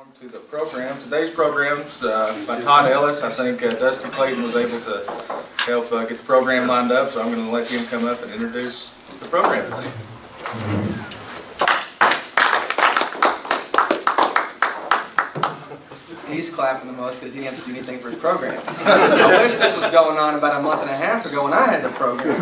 On to the program. Today's program's uh, by Todd Ellis. I think uh, Dusty Clayton was able to help uh, get the program lined up, so I'm going to let him come up and introduce the program today. He's clapping the most because he didn't have to do anything for his program. I wish this was going on about a month and a half ago when I had the program.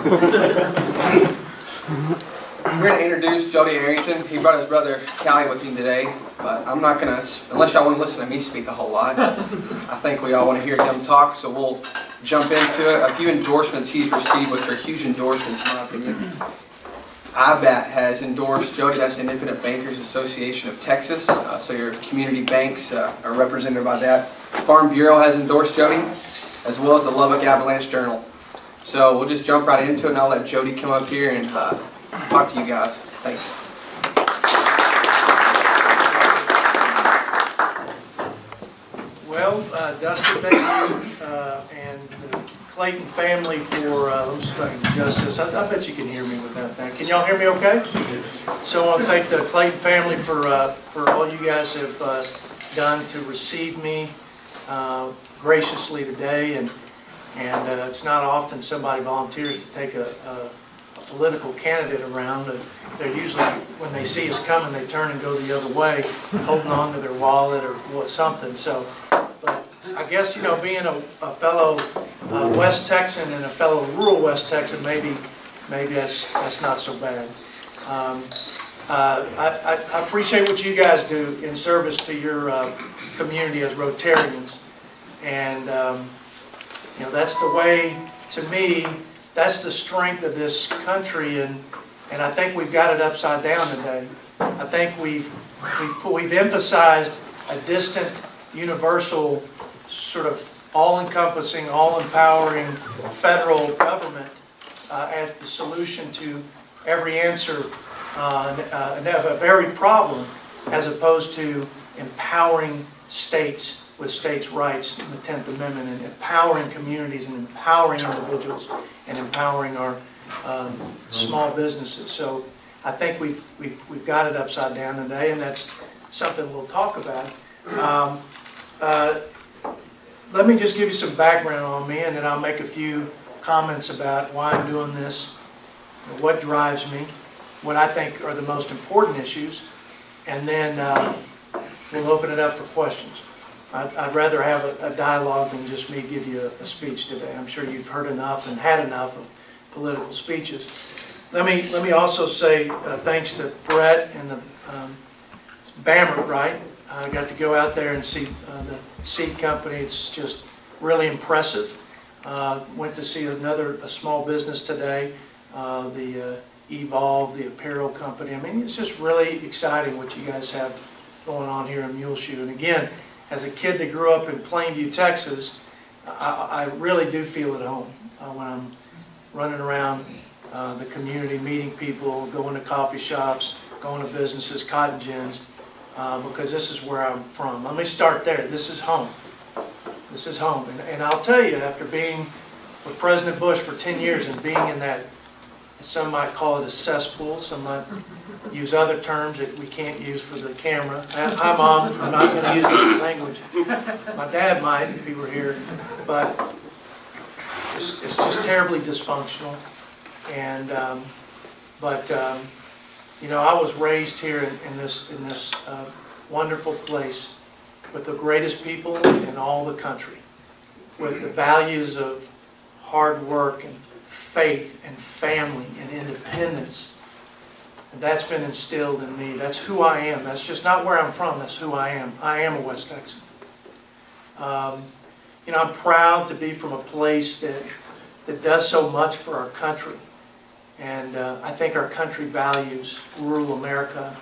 We're going to introduce Jodey Arrington. He brought his brother Callie with him today, but I'm not going to, unless y'all want to listen to me speak a whole lot. I think we all want to hear him talk, so we'll jump into it. A few endorsements he's received, which are huge endorsements in my opinion. IBAT has endorsed Jodey, that's the Independent Bankers Association of Texas, uh, so your community banks uh, are represented by that. Farm Bureau has endorsed Jodey, as well as the Lubbock Avalanche Journal. So we'll just jump right into it, and I'll let Jodey come up here and uh, talk to you guys. Thanks. Well, uh, Dusty, thank you, uh, and the Clayton family for, uh, let me explain justice. I I bet you can hear me without that. Can y'all hear me okay? So I want to thank the Clayton family for, uh, for all you guys have uh, done to receive me uh, graciously today. And, and uh, it's not often somebody volunteers to take a a political candidate around. Uh, They're usually, when they see us coming, they turn and go the other way, holding on to their wallet or what, something. So, but I guess, you know, being a, a fellow uh, West Texan and a fellow rural West Texan, maybe, maybe that's, that's not so bad. Um, uh, I, I- I appreciate what you guys do in service to your uh, community as Rotarians. And, um, you know, that's the way, to me, that's the strength of this country, and, and I think we've got it upside down today. I think we've, we've, we've emphasized a distant, universal, sort of all-encompassing, all-empowering federal government uh, as the solution to every answer, uh, uh, and have a very problem, as opposed to empowering states with states' rights in the Tenth Amendment, and empowering communities, and empowering individuals, and empowering our um, small businesses. So I think we've, we've, we've got it upside down today, and that's something we'll talk about. Um, uh, Let me just give you some background on me, and then I'll make a few comments about why I'm doing this, what drives me, what I think are the most important issues, and then uh, we'll open it up for questions. I'd I'd rather have a- a dialogue than just me give you a a speech today. I'm sure you've heard enough and had enough of political speeches. Let me, let me also say uh, thanks to Brett and the um, Bamert, right? I got to go out there and see uh, the seed company. It's just really impressive. Uh, Went to see another, a small business today, uh, the uh, Evolve, the apparel company. I mean, it's just really exciting what you guys have going on here in Muleshoe. And again, as a kid that grew up in Plainview, Texas, I, I really do feel at home uh, when I'm running around uh, the community, meeting people, going to coffee shops, going to businesses, cotton gins, uh, because this is where I'm from. Let me start there. This is home. This is home. And, and I'll tell you, after being with President Bush for 10 years and being in that, some might call it a cesspool, some might use other terms that we can't use for the camera. Hi, Mom, I'm not going to use that language. My dad might if he were here, but it's, it's just terribly dysfunctional. And, um, but, um, you know, I was raised here in, in this, in this uh, wonderful place with the greatest people in all the country, with the values of hard work and faith and family and independence. And that's been instilled in me. That's who I am. That's just not where I'm from. That's who I am. I am a West Texan. Um, you know, I'm proud to be from a place that, that does so much for our country. And uh, I think our country values rural America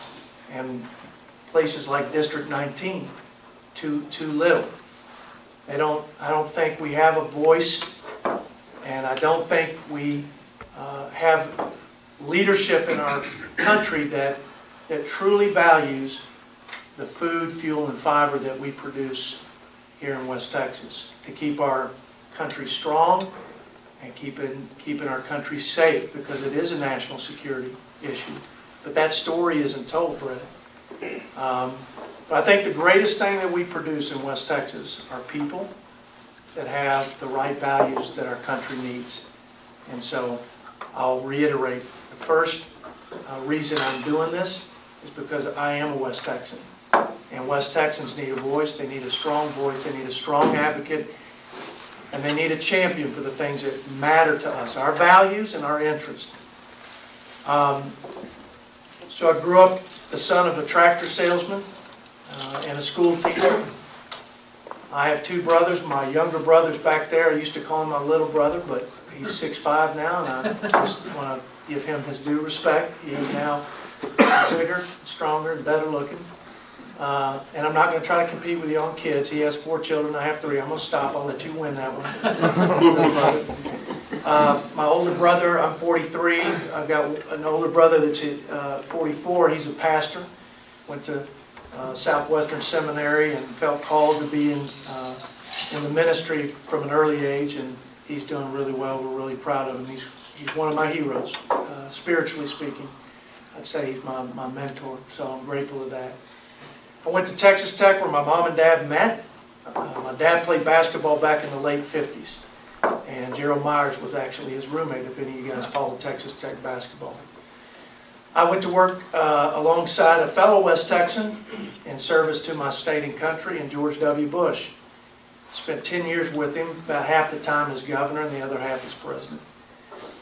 and places like District 19 too, too little. They don't, I don't think we have a voice, and I don't think we uh, have leadership in our country that, that truly values the food, fuel, and fiber that we produce here in West Texas to keep our country strong and keeping, keeping our country safe because it is a national security issue. But that story isn't told, Brett. Um, But I think the greatest thing that we produce in West Texas are people that have the right values that our country needs. And so I'll reiterate, the first uh, reason I'm doing this is because I am a West Texan. And West Texans need a voice, they need a strong voice, they need a strong advocate, and they need a champion for the things that matter to us, our values and our interests. Um, So I grew up the son of a tractor salesman uh, and a school teacher. I have two brothers, my younger brother's back there, I used to call him my little brother, but he's six-five now, and I just want to give him his due respect. He is now bigger, stronger, and better looking. Uh, And I'm not going to try to compete with you on kids, he has four children, I have three, I'm going to stop, I'll let you win that one. Uh, My older brother, I'm 43, I've got an older brother that's at uh, 44, he's a pastor, went to uh, Southwestern Seminary and felt called to be in, uh, in the ministry from an early age, and he's doing really well, we're really proud of him. He's, he's one of my heroes, uh, spiritually speaking. I'd say he's my, my mentor, so I'm grateful to that. I went to Texas Tech where my mom and dad met. Uh, My dad played basketball back in the late 50s, and Gerald Myers was actually his roommate, if any of you guys follow Texas Tech basketball. I went to work uh, alongside a fellow West Texan in service to my state and country, and George W. Bush. Spent 10 years with him, about half the time as governor and the other half as president.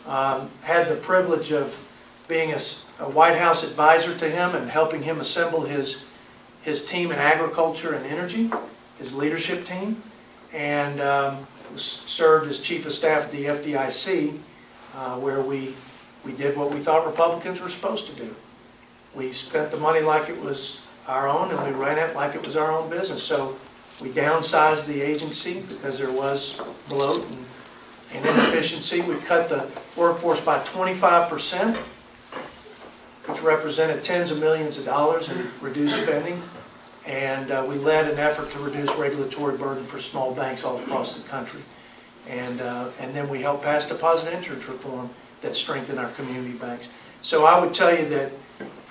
Um, Had the privilege of being a White House advisor to him and helping him assemble his, his team in agriculture and energy, his leadership team, and um, served as chief of staff at the FDIC, uh, where we we did what we thought Republicans were supposed to do. We spent the money like it was our own, and we ran it like it was our own business. So we downsized the agency because there was bloat and and inefficiency. We cut the workforce by 25%, which represented tens of millions of dollars in reduced spending. And uh, we led an effort to reduce regulatory burden for small banks all across the country. And, uh, and then we helped pass deposit insurance reform that strengthen our community banks. So I would tell you that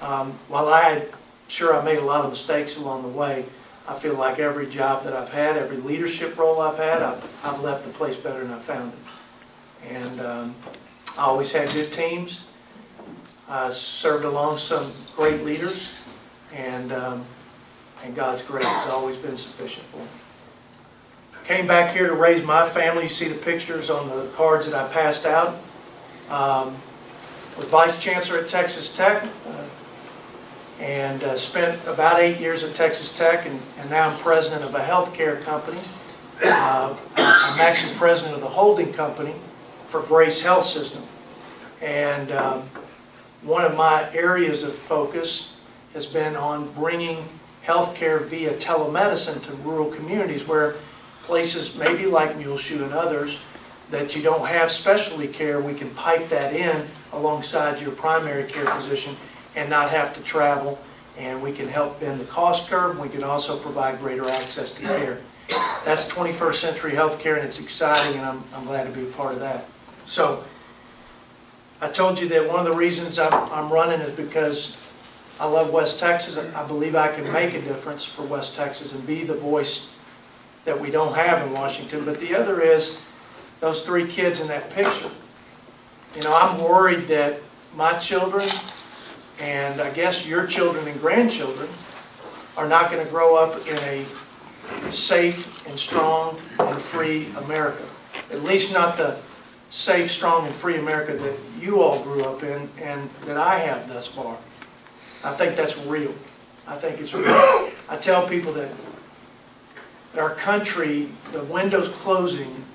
um, while I, sure I made a lot of mistakes along the way, I feel like every job that I've had, every leadership role I've had, I've, I've left the place better than I found it. And um, I always had good teams. I served along some great leaders, and, um, and God's grace has always been sufficient for me. Came back here to raise my family. You see the pictures on the cards that I passed out. Um, Was vice chancellor at Texas Tech, uh, and uh, spent about eight years at Texas Tech, and and now I'm president of a healthcare company. Uh, I'm actually president of the holding company for Grace Health System. And um, one of my areas of focus has been on bringing healthcare via telemedicine to rural communities where places maybe like Muleshoe and others that you don't have specialty care, we can pipe that in alongside your primary care physician and not have to travel. And we can help bend the cost curve. We can also provide greater access to care. That's 21st century healthcare and it's exciting and I'm, I'm glad to be a part of that. So I told you that one of the reasons I'm, I'm running is because I love West Texas. I believe I can make a difference for West Texas and be the voice that we don't have in Washington. But the other is those three kids in that picture. You know, I'm worried that my children and I guess your children and grandchildren are not going to grow up in a safe and strong and free America. At least not the safe, strong, and free America that you all grew up in and that I have thus far. I think that's real. I think it's real. I tell people that our country, the window's closing,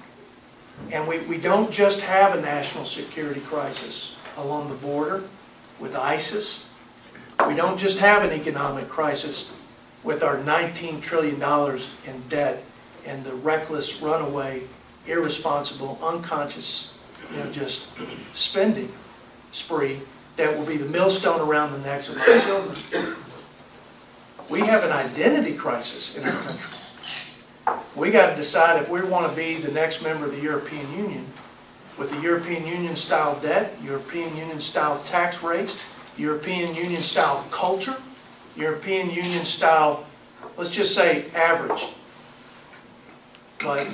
and we, we don't just have a national security crisis along the border with ISIS. We don't just have an economic crisis with our $19 trillion in debt and the reckless, runaway, irresponsible, unconscious, you know, just spending spree that will be the millstone around the necks of my children. We have an identity crisis in our country. We got to decide if we want to be the next member of the European Union with the European Union style debt, European Union style tax rates, European Union style culture, European Union style let's just say average. But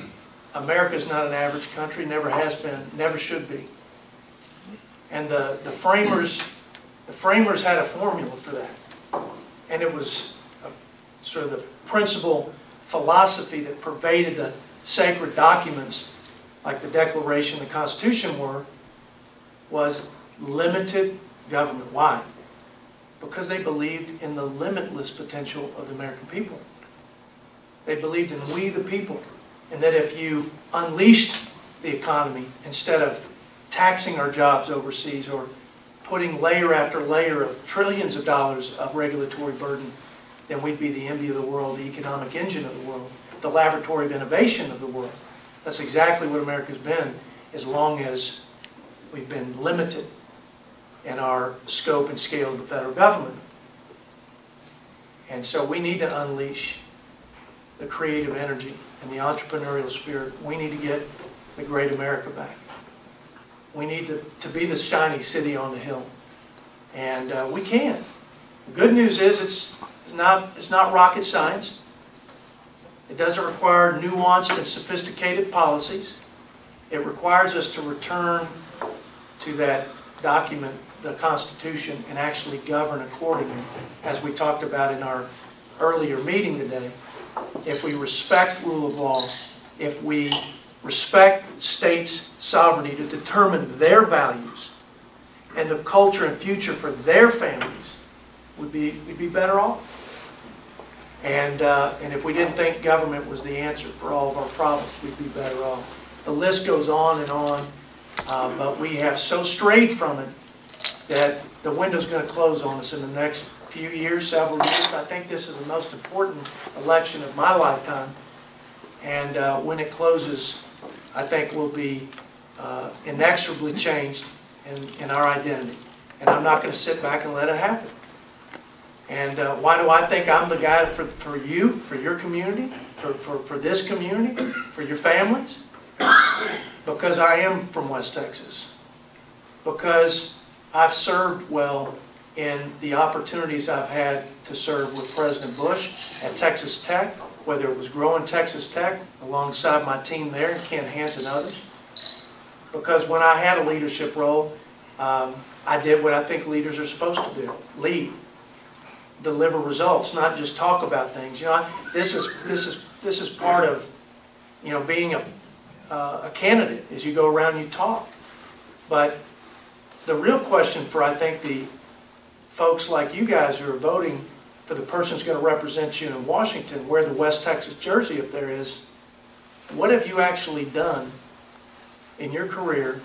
America's not an average country, never has been, never should be. And the, the framers, the framers had a formula for that. And it was a- sort of the principal philosophy that pervaded the sacred documents, like the Declaration, and the Constitution were, was limited government. Why? Because they believed in the limitless potential of the American people. They believed in we the people, and that if you unleashed the economy instead of taxing our jobs overseas or putting layer after layer of trillions of dollars of regulatory burden, then we'd be the envy of the world, the economic engine of the world, the laboratory of innovation of the world. That's exactly what America's been as long as we've been limited in our scope and scale of the federal government. And so we need to unleash the creative energy and the entrepreneurial spirit. We need to get the great America back. We need to, to be the shiny city on the hill. And uh, we can. The good news is it's, it's, not, it's not rocket science. It doesn't require nuanced and sophisticated policies. It requires us to return to that document, the Constitution, and actually govern accordingly, as we talked about in our earlier meeting today. If we respect rule of law, if we respect states' sovereignty to determine their values and the culture and future for their families, we'd be, we'd be better off. And, uh, and if we didn't think government was the answer for all of our problems, we'd be better off. The list goes on and on, uh, but we have so strayed from it that the window's going to close on us in the next few years, several years. I think this is the most important election of my lifetime. And uh, when it closes, I think we'll be uh, inexorably changed in, in our identity. And I'm not going to sit back and let it happen. And uh, why do I think I'm the guy for, for you, for your community, for, for, for this community, for your families? Because I am from West Texas. Because I've served well in the opportunities I've had to serve with President Bush at Texas Tech, whether it was growing Texas Tech alongside my team there, Kent Hance and others. Because when I had a leadership role, um, I did what I think leaders are supposed to do, lead deliver results, not just talk about things. You know, I- this is, this is, this is part of, you know, being a, uh, a candidate, as you go around, you talk. But the real question for, I think, the folks like you guys who are voting for the person who's going to represent you in Washington, where the West Texas jersey up there is, what have you actually done in your career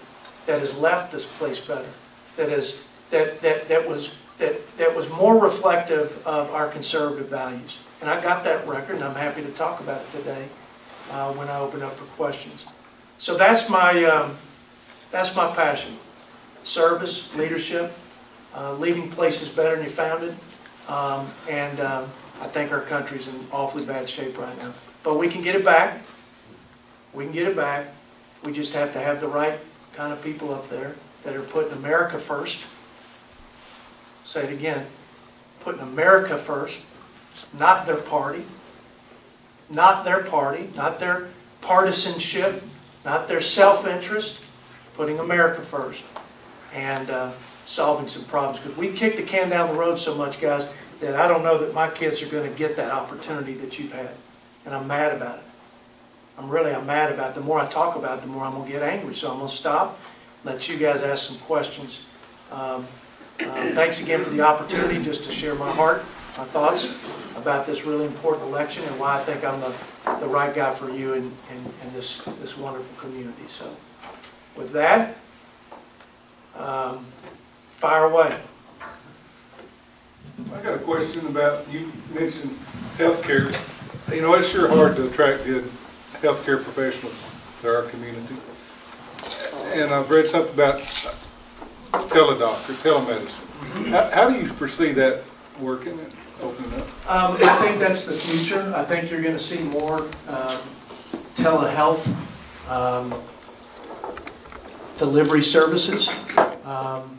that has left this place better? That is, that, that, that was that, that was more reflective of our conservative values. And I got that record, and I'm happy to talk about it today uh, when I open up for questions. So that's my, um, that's my passion. Service, leadership, uh, leaving places better than you found it. Um, and um, I think our country's in awfully bad shape right now. But we can get it back. We can get it back. We just have to have the right kind of people up there that are putting America first say it again, putting America first, not their party, not their party, not their partisanship, not their self-interest, putting America first and uh, solving some problems. Because we kick the can down the road so much, guys, that I don't know that my kids are going to get that opportunity that you've had. And I'm mad about it. I'm really, I'm mad about it. The more I talk about it, the more I'm going to get angry. So I'm going to stop, let you guys ask some questions. Um, uh, Thanks again for the opportunity just to share my heart, my thoughts about this really important election and why I think I'm the, the right guy for you and, in, in this, this wonderful community. So with that, um, fire away. I got a question about, you mentioned healthcare. You know, it's sure hard to attract good healthcare professionals to our community. And I've read something about Teladoc or telemedicine. How, how do you foresee that working and opening up? Um, I think that's the future. I think you're gonna see more, um, telehealth, um, delivery services. Um,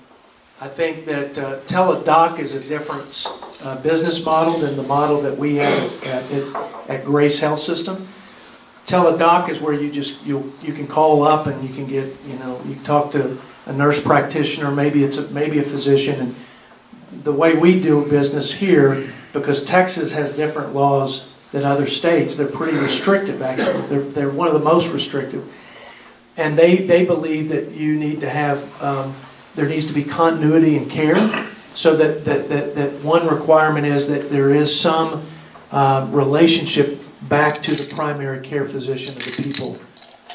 I think that uh, Teladoc is a different uh, business model than the model that we have at, at, at Grace Health System. Teladoc is where you just, you, you can call up and you can get, you know, you talk to a nurse practitioner, maybe it's, a maybe a physician. And the way we do business here, because Texas has different laws than other states, they're pretty restrictive, actually. They're, they're one of the most restrictive. And they, they believe that you need to have, um, there needs to be continuity in care. So that, that, that, that one requirement is that there is some um, relationship back to the primary care physician of the people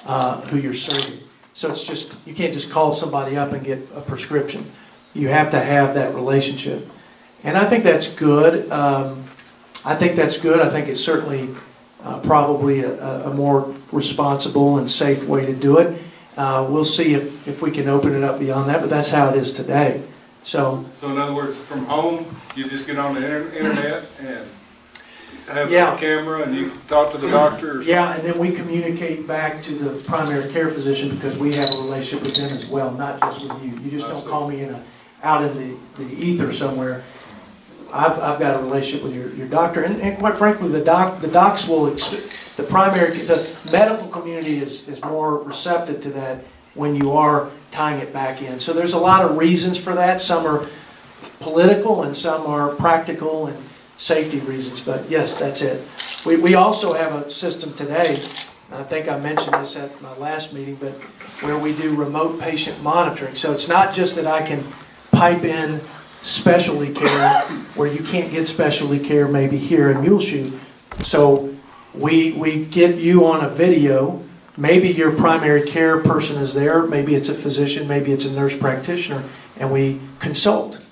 uh, who you're serving. So it's just, you can't just call somebody up and get a prescription. You have to have that relationship. And I think that's good. Um, I think that's good. I think it's certainly uh, probably a, a more responsible and safe way to do it. Uh, we'll see if, if we can open it up beyond that, but that's how it is today. So, So in other words, from home, you just get on the inter- internet and have Yeah. a camera and you talk to the doctor or yeah, and then we communicate back to the primary care physician because we have a relationship with them as well, not just with you. You just I don't see. call me in a, out in the, the ether somewhere. I've, I've got a relationship with your, your doctor, and, and quite frankly, the doc, the docs will, exp- the primary, the medical community is, is more receptive to that when you are tying it back in. So there's a lot of reasons for that. Some are political and some are practical and safety reasons, but yes, that's it. We, we also have a system today, I think I mentioned this at my last meeting, but where we do remote patient monitoring. So it's not just that I can pipe in specialty care where you can't get specialty care maybe here in Muleshoe. So we, we get you on a video, maybe your primary care person is there, maybe it's a physician, maybe it's a nurse practitioner, and we consult.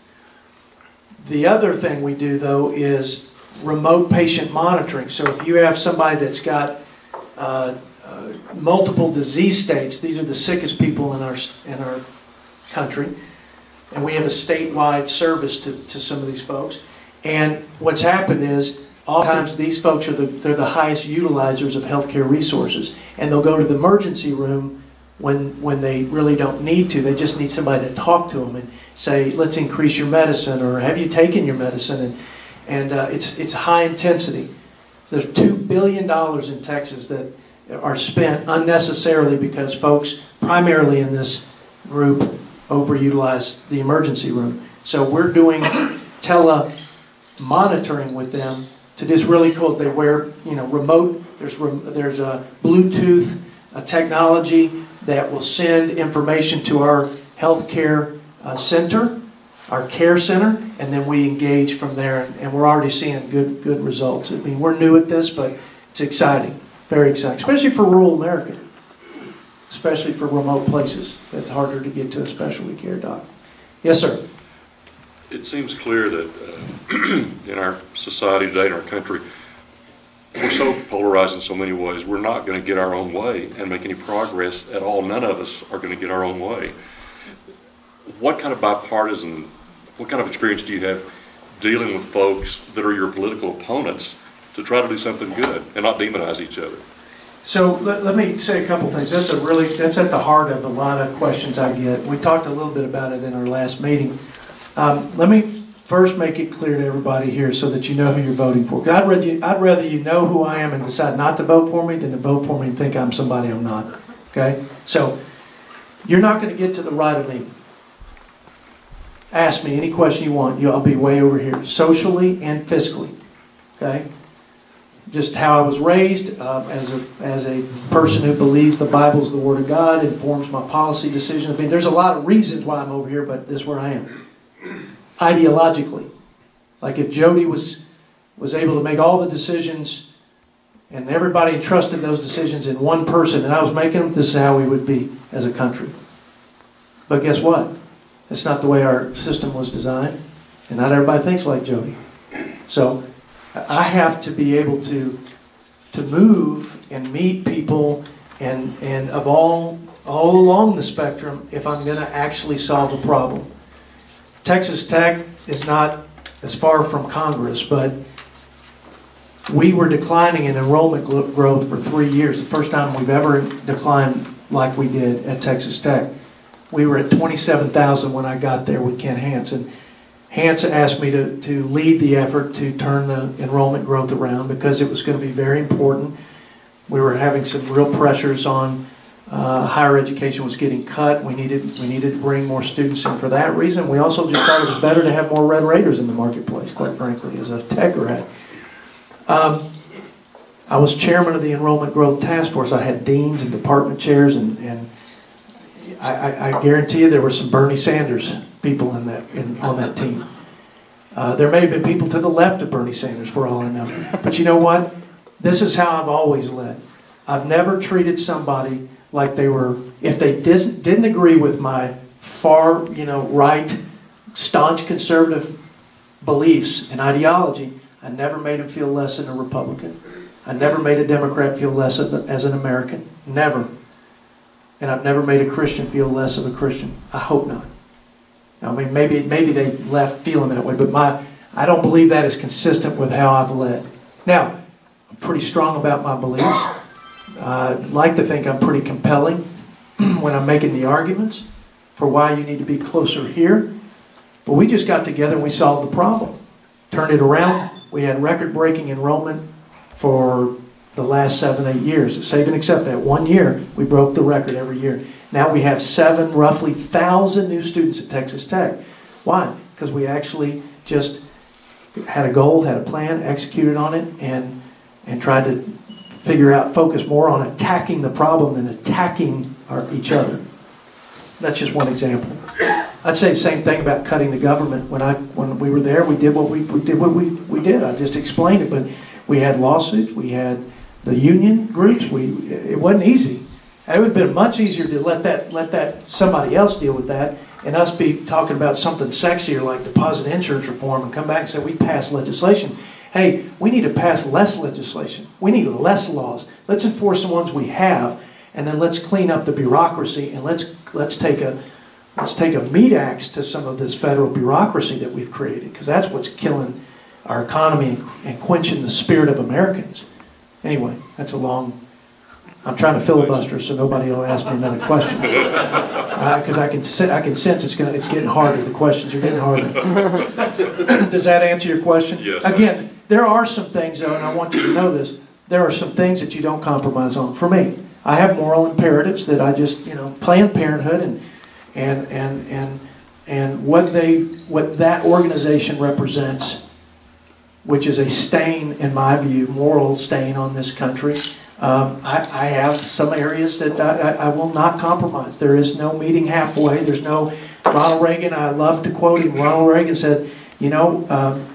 The other thing we do though is remote patient monitoring. So if you have somebody that's got uh, uh, multiple disease states, these are the sickest people in our, in our country, and we have a statewide service to, to some of these folks. And what's happened is, oftentimes these folks are the, they're the highest utilizers of healthcare resources, and they'll go to the emergency room when, when they really don't need to. They just need somebody to talk to them and say, let's increase your medicine, or have you taken your medicine? And, and uh, it's, it's high intensity. There's $2 billion in Texas that are spent unnecessarily because folks, primarily in this group, overutilize the emergency room. So we're doing tele monitoring with them to just really cool. They wear, you know, remote. There's there's a Bluetooth a technology that will send information to our healthcare uh, center, our care center, and then we engage from there. And we're already seeing good good results. I mean, we're new at this, but it's exciting, very exciting, especially for rural America, especially for remote places. It's harder to get to a specialty care doc. Yes, sir. It seems clear that uh, in our society today, in our country, we're so polarized in so many ways, we're not going to get our own way and make any progress at all. None of us are going to get our own way. What kind of bipartisan, what kind of experience do you have dealing with folks that are your political opponents to try to do something good and not demonize each other? So let, let me say a couple things. That's a really, that's at the heart of a lot of questions I get. We talked a little bit about it in our last meeting. Um, let me first make it clear to everybody here so that you know who you're voting for. I'd rather, you, I'd rather you know who I am and decide not to vote for me than to vote for me and think I'm somebody I'm not. Okay? So you're not going to get to the right of me. Ask me any question you want. I'll be way over here, socially and fiscally. Okay? just how I was raised uh, as a as a person who believes the Bible is the Word of God informs my policy decisions. I mean, there's a lot of reasons why I'm over here, but this is where I am. Ideologically, like if Jodey was was able to make all the decisions, and everybody entrusted those decisions in one person, and I was making them, this is how we would be as a country. But guess what? That's not the way our system was designed, and not everybody thinks like Jodey. So. I have to be able to to move and meet people and and of all all along the spectrum if I'm going to actually solve a problem. Texas Tech is not as far from Congress, but we were declining in enrollment growth for three years. The first time we've ever declined like we did at Texas Tech. We were at 27,000 when I got there with Kent Hance. Hance asked me to, to lead the effort to turn the enrollment growth around because it was going to be very important. We were having some real pressures on uh, higher education was getting cut. We needed we needed to bring more students in for that reason. We also just thought it was better to have more Red Raiders in the marketplace, quite frankly, as a tech grad. Um, I was chairman of the enrollment growth task force. I had deans and department chairs, and, and I, I, I guarantee you there were some Bernie Sanders people in that in, on that team. Uh, there may have been people to the left of Bernie Sanders, for all I know. But you know what? This is how I've always led. I've never treated somebody like they were, if they dis- didn't agree with my far, you know, right, staunch conservative beliefs and ideology, I never made them feel less than a Republican. I never made a Democrat feel less as an American. Never. And I've never made a Christian feel less of a Christian. I hope not. I mean, maybe maybe they left feeling that way, but my I don't believe that is consistent with how I've led. Now, I'm pretty strong about my beliefs. I'd like to think I'm pretty compelling when I'm making the arguments for why you need to be closer here. But we just got together and we solved the problem. Turned it around. We had record breaking enrollment for the last seven, eight years. Save and except that one year, we broke the record every year. Now we have seven, roughly thousand new students at Texas Tech. Why? Because we actually just had a goal, had a plan, executed on it, and and tried to figure out, focus more on attacking the problem than attacking our, each other. That's just one example. I'd say the same thing about cutting the government. When I when we were there, we did what we, we did what we, we did. I just explained it, but we had lawsuits, we had the union groups. We it wasn't easy. It would have been much easier to let that let that somebody else deal with that and us be talking about something sexier like deposit insurance reform and come back and say we passed legislation. Hey, we need to pass less legislation. We need less laws. Let's enforce the ones we have, and then let's clean up the bureaucracy and let's let's take a let's take a meat axe to some of this federal bureaucracy that we've created because that's what's killing our economy and, and quenching the spirit of Americans. Anyway, that's a long. I'm trying to filibuster so nobody will ask me another question. Uh, because I can se- I can sense it's gonna it's getting harder. The questions are getting harder. Does that answer your question? Yes. Again, there are some things though, and I want you to know this. There are some things that you don't compromise on. For me, I have moral imperatives that I just you know Planned Parenthood and and and and and what they what that organization represents which is a stain, in my view, moral stain on this country. Um, I, I have some areas that I, I, will not compromise. There is no meeting halfway. There's no Ronald Reagan. I love to quote him. Ronald Reagan said, "You know, um,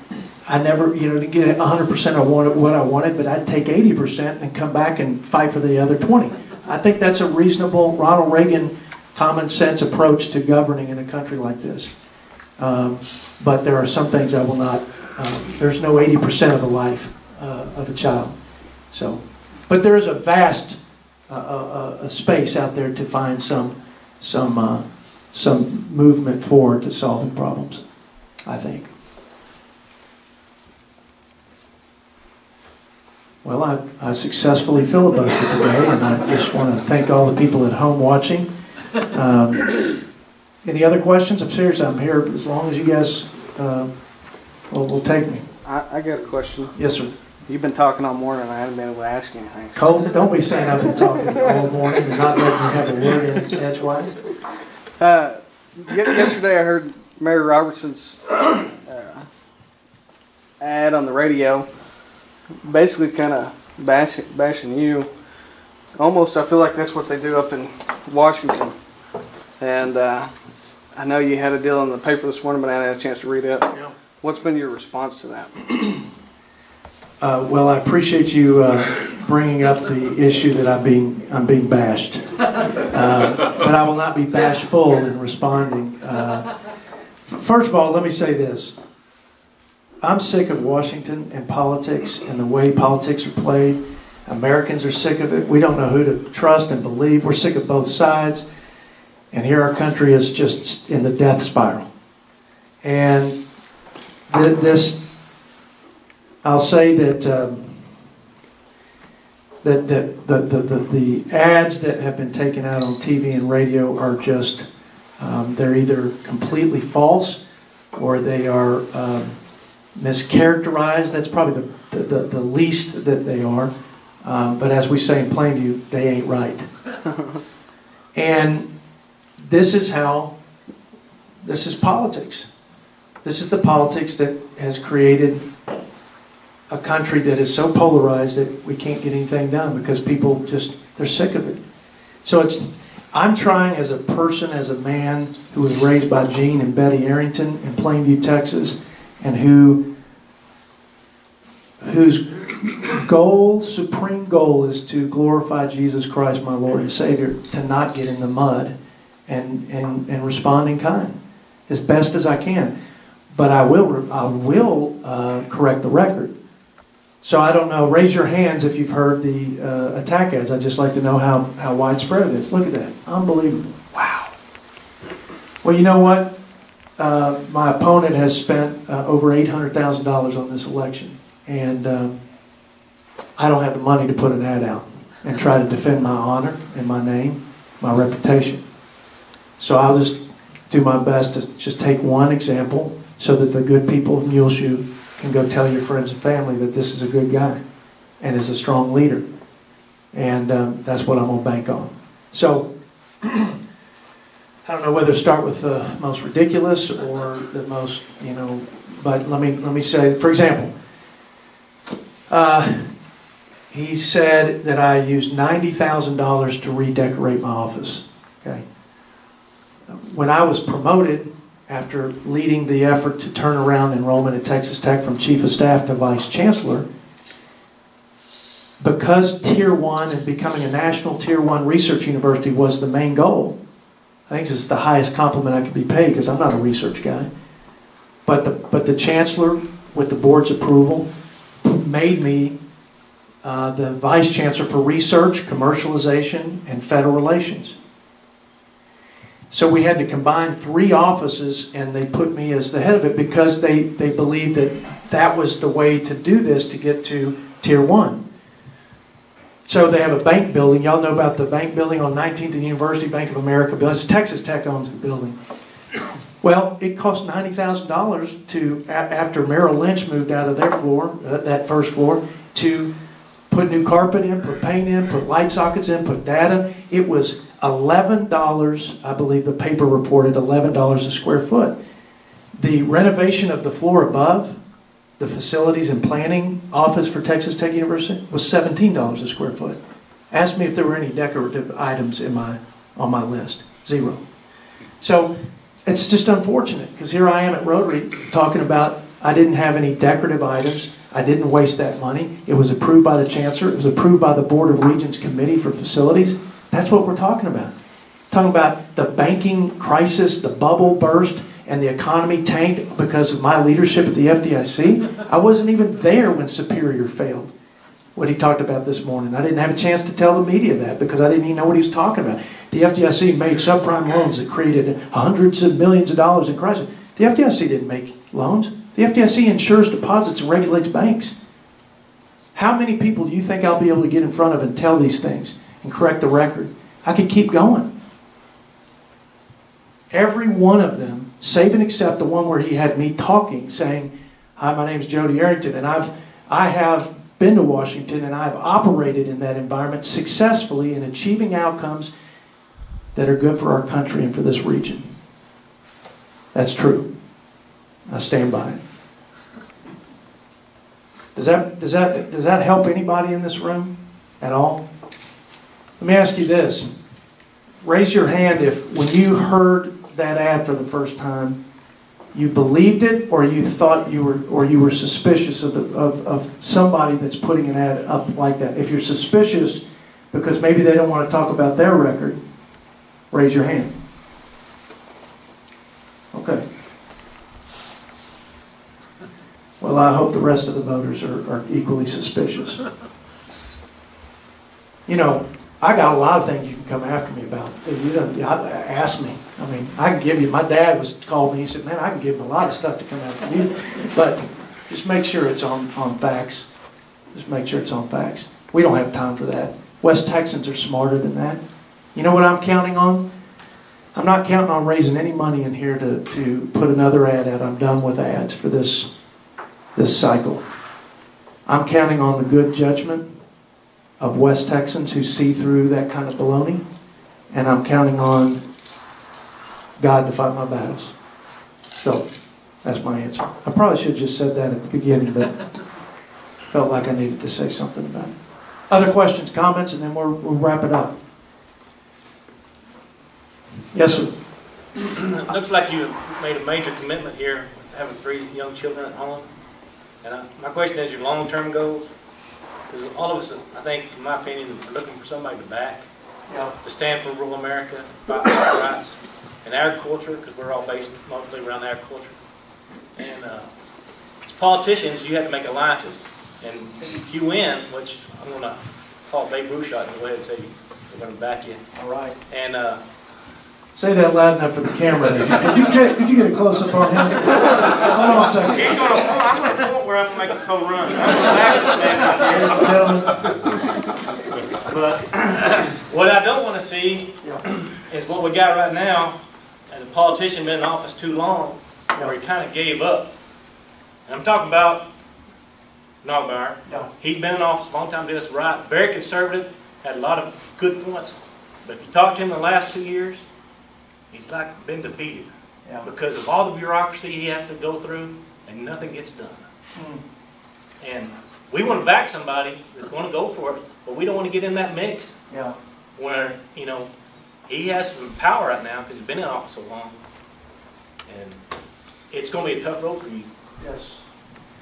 I never, you know, didn't get 100% of what what I wanted, but I'd take 80% and come back and fight for the other 20." I think that's a reasonable Ronald Reagan common sense approach to governing in a country like this. Um, but there are some things I will not. Um, there's no 80% of the life uh, of a child. So, but there is a vast uh, uh, uh, space out there to find some some uh, some movement forward to solving problems. I think. Well, I, I successfully filibustered today, and I just want to thank all the people at home watching. Um, any other questions? I'm serious. I'm here as long as you guys uh, will, will take me. I, I got a question. Yes, sir. You've been talking all morning, and I haven't been able to ask you anything. Cole, don't be saying I've been talking all morning and not letting you have a word in edgewise. Uh, ye- yesterday, I heard Mary Robertson's uh, ad on the radio, basically kind of bashing, bashing you. Almost, I feel like that's what they do up in Washington. And uh, I know you had a deal in the paper this morning, but I hadn't had a chance to read it. Yeah. What's been your response to that? Uh, well, I appreciate you uh, bringing up the issue that I'm being I'm being bashed, uh, but I will not be bashful in responding. Uh, first of all, let me say this: I'm sick of Washington and politics and the way politics are played. Americans are sick of it. We don't know who to trust and believe. We're sick of both sides, and here our country is just in the death spiral. And th- this I'll say that, um, that, that the, the, the, the ads that have been taken out on TV and radio are just, um, they're either completely false or they are um, mischaracterized. That's probably the, the, the, least that they are. Um, but as we say in Plainview, they ain't right. and this is how, this is politics. This is the politics that has created a country that is so polarized that we can't get anything done because people just, they're sick of it. So it's, I'm trying as a person, as a man who was raised by Gene and Betty Arrington in Plainview, Texas, and who, whose goal, supreme goal is to glorify Jesus Christ, my Lord and Savior, to not get in the mud and, and, and respond in kind as best as I can. But I will, I will uh, correct the record. So I don't know, raise your hands if you've heard the uh, attack ads. I'd just like to know how, how widespread it is. Look at that. Unbelievable. Wow. Well, you know what? Uh, my opponent has spent uh, over $800,000 on this election. And um, I don't have the money to put an ad out and try to defend my honor and my name, my reputation. So I'll just do my best to just take one example so that the good people of Muleshoe can go tell your friends and family that this is a good guy and is a strong leader. And um, that's what I'm going to bank on. So, I don't know whether to start with the most ridiculous or the most, you know, but let me, let me say, for example, uh, he said that I used $90,000 to redecorate my office. Okay. When I was promoted, after leading the effort to turn around enrollment at Texas Tech from Chief of Staff to Vice Chancellor, because Tier 1 and becoming a national Tier 1 research university was the main goal, I think this is the highest compliment I could be paid because I'm not a research guy. But the, but the Chancellor, with the board's approval, made me uh, the Vice Chancellor for Research, Commercialization, and Federal Relations. So we had to combine three offices, and they put me as the head of it because they, they believed that that was the way to do this to get to Tier 1. So they have a bank building. Y'all know about the bank building on 19th and University, Bank of America building. It's Texas Tech owns the building. Well, it cost $90,000 to, after Merrill Lynch moved out of their floor, uh, that first floor, to put new carpet in, put paint in, put light sockets in, put data. It was $11, I believe the paper reported $11 a square foot. The renovation of the floor above, the facilities and planning office for Texas Tech University, was $17 a square foot. Ask me if there were any decorative items in my, on my list. Zero. So it's just unfortunate because here I am at Rotary talking about I didn't have any decorative items. I didn't waste that money. It was approved by the chancellor. It was approved by the Board of Regents Committee for Facilities. That's what we're talking about. Talking about the banking crisis, the bubble burst, and the economy tanked because of my leadership at the FDIC. I wasn't even there when Superior failed. What he talked about this morning. I didn't have a chance to tell the media that because I didn't even know what he was talking about. The FDIC made subprime loans that created hundreds of millions of dollars in crisis. The FDIC didn't make loans. The FDIC insures deposits and regulates banks. How many people do you think I'll be able to get in front of and tell these things and correct the record? I could keep going. Every one of them, save and except the one where he had me talking, saying, "Hi, my name is Jodey Arrington, and I've I have been to Washington and I've operated in that environment successfully in achieving outcomes that are good for our country and for this region." That's true. I stand by it. Does that, does that, does that help anybody in this room at all? Let me ask you this. Raise your hand if, when you heard that ad for the first time, you believed it or you thought you were, or you were suspicious of, the, of, of somebody that's putting an ad up like that. If you're suspicious because maybe they don't want to talk about their record, raise your hand. Okay. Well, I hope the rest of the voters are, are equally suspicious. You know, I got a lot of things you can come after me about. You don't, ask me. I mean, I can give you, my dad was called me, he said, man, I can give him a lot of stuff to come after you. But just make sure it's on, on facts. Just make sure it's on facts. We don't have time for that. West Texans are smarter than that. You know what I'm counting on? I'm not counting on raising any money in here to, to put another ad out. I'm done with ads for this, this cycle. I'm counting on the good judgment of West Texans who see through that kind of baloney. And I'm counting on God to fight my battles. So, that's my answer. I probably should have just said that at the beginning, but felt like I needed to say something about it. Other questions, comments, and then we'll, we'll wrap it up. Yes, sir. It looks like you made a major commitment here, with having three young children at home. And I- my question is your long-term goals? Because all of us, I think, in my opinion, are looking for somebody to back, Yeah. to stand for rural America, fight for rights, and agriculture, because we're all based mostly around agriculture. And uh, as politicians, you have to make alliances. And if you win, which I'm going to call Babe Ruth shot and go ahead and say, we're going to back you. All right. And uh, Say that loud enough for the camera. Could you get, could you get a close-up on him? Hold on a second. He's gonna, I'm gonna point where I'm gonna make this whole run. I'm gonna back. Ladies and gentlemen, But what I don't wanna see is what we got right now, as a politician been in office too long, where he kinda gave up. And I'm talking about Neugebauer. Yeah. He'd been in office a long time, did us right, very conservative, had a lot of good points. But if you talk to him in the last two years, he's like been defeated Yeah. because of all the bureaucracy he has to go through and nothing gets done. Hmm. And we want to back somebody that's going to go for it, but we don't want to get in that mix Yeah. where, you know, he has some power right now because he's been in office so long. And it's going to be a tough road for you, Yes.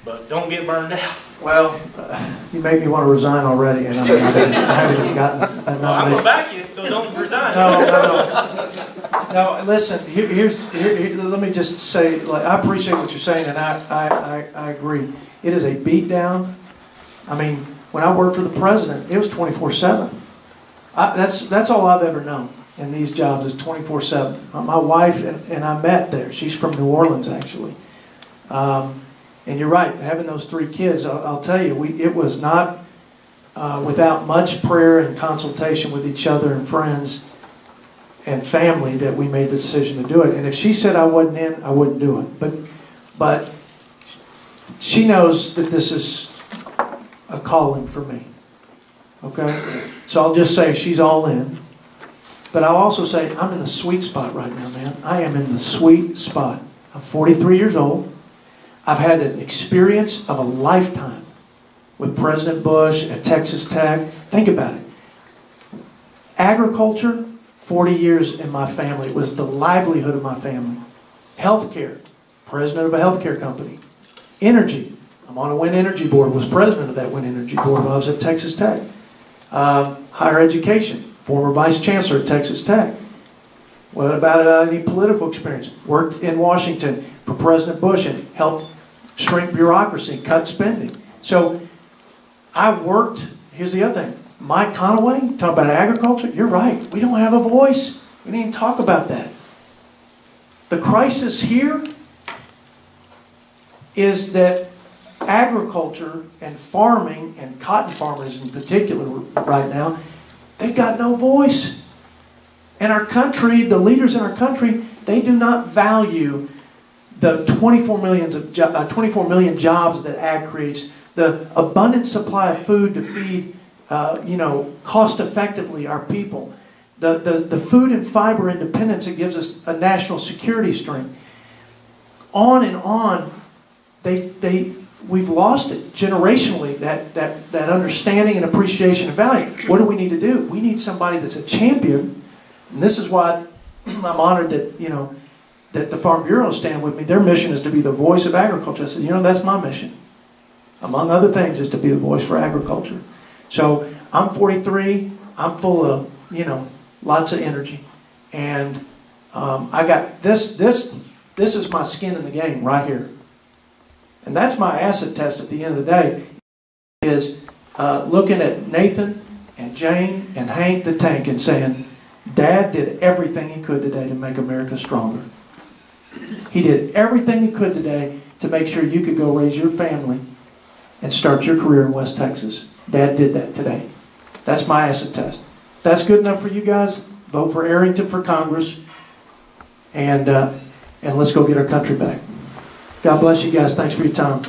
but don't get burned out. Well, uh, you made me want to resign already, and I haven't I haven't gotten Well, I'm going to back you, so don't resign. No, no, no. No, listen, here, here's, here, here- let me just say, like, I appreciate what you're saying, and I, I, I, I agree. It is a beatdown. I mean, when I worked for the president, it was twenty-four seven. I, that's, that's all I've ever known in these jobs is twenty-four seven. My wife and, and I met there. She's from New Orleans, actually. Um, and you're right, having those three kids, I'll, I'll tell you, we, it was not, uh, without much prayer and consultation with each other and friends and family that we made the decision to do it. And if she said I wasn't in, I wouldn't do it. But, but she knows that this is a calling for me. Okay? So I'll just say she's all in. But I'll also say I'm in the sweet spot right now, man. I am in the sweet spot. I'm 43 years old. I've had an experience of a lifetime with President Bush at Texas Tech. Think about it. Agriculture, 40 years in my family. It was the livelihood of my family. Healthcare, president of a healthcare company. Energy, I'm on a Wind Energy Board, was president of that Wind Energy Board while I was at Texas Tech. Uh, higher education, former vice chancellor at Texas Tech. What about uh, any political experience? Worked in Washington for President Bush and helped shrink bureaucracy, cut spending. So I worked, here's the other thing. Mike Conaway, talk about agriculture, you're right. We don't have a voice. We didn't even talk about that. The crisis here is that agriculture and farming and cotton farmers in particular right now, they've got no voice. And our country, the leaders in our country, they do not value the 24 millions of jo- uh, 24 million jobs that ag creates, the abundant supply of food to feed, uh, you know, cost effectively our people, the, the, the food and fiber independence that gives us a national security strength. On and on, they, they, we've lost it generationally, that, that, that understanding and appreciation of value. What do we need to do? We need somebody that's a champion, and this is why I'm honored that, you know, that the Farm Bureau stand with me. Their mission is to be the voice of agriculture. I said, you know, that's my mission. Among other things, is to be the voice for agriculture. So I'm 43. I'm full of, you know, lots of energy, and um, I got this. This this is my skin in the game right here, and that's my acid test at the end of the day. Is uh, looking at Nathan and Jane and Hank the tank and saying, "Dad did everything he could today to make America stronger." He did everything he could today to make sure you could go raise your family and start your career in West Texas. Dad did that today. That's my acid test. That's good enough for you guys. Vote for Arrington for Congress. and, uh, and let's go get our country back. God bless you guys. Thanks for your time.